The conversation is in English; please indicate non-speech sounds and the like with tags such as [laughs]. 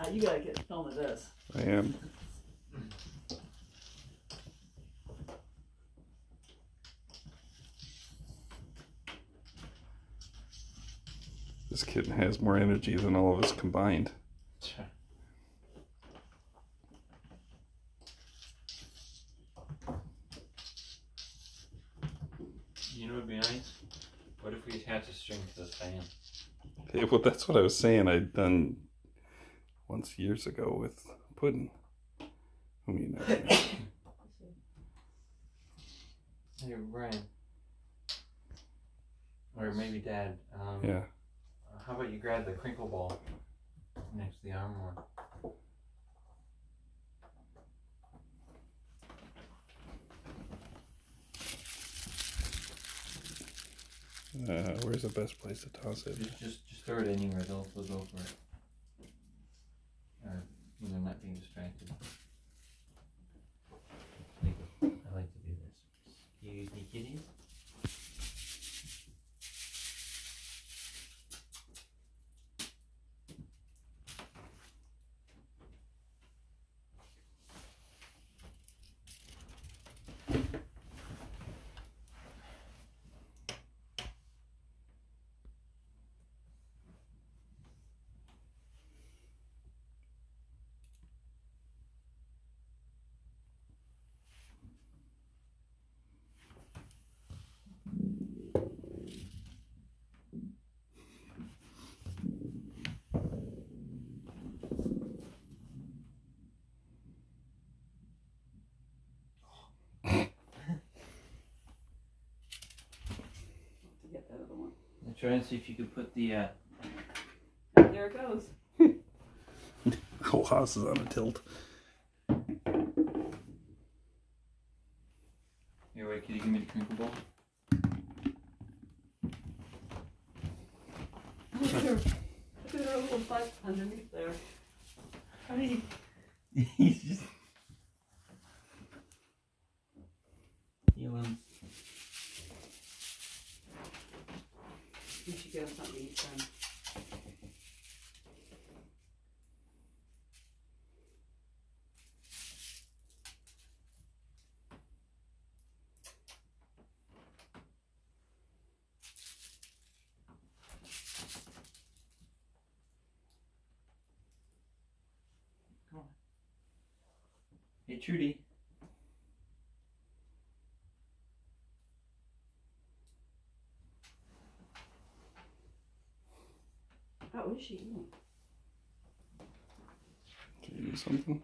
Now you gotta get film of this. I am. This kitten has more energy than all of us combined. You know what would be nice? What if we attach a string to this fan? Yeah, well, that's what I was saying. I'd done once years ago with Puddin. Whom you know. [coughs] Hey, Brian. Or maybe Dad. Um, yeah. How about you grab the crinkle ball next to the armor? Uh, where's the best place to toss it? Just, just, just throw it anywhere. They'll, they'll go for it. Know, not being distracted. I like to do this. Excuse me, kitties. To get that other one. I'm trying to see if you could put the uh, There it goes. The [laughs] whole house is on a tilt. Here, wait, can you give me the crinkle ball? Look at her, look at her little butt underneath there. How do you, He's just feeling. You should give him something then. Hey, Trudy. What is she? Did you do something?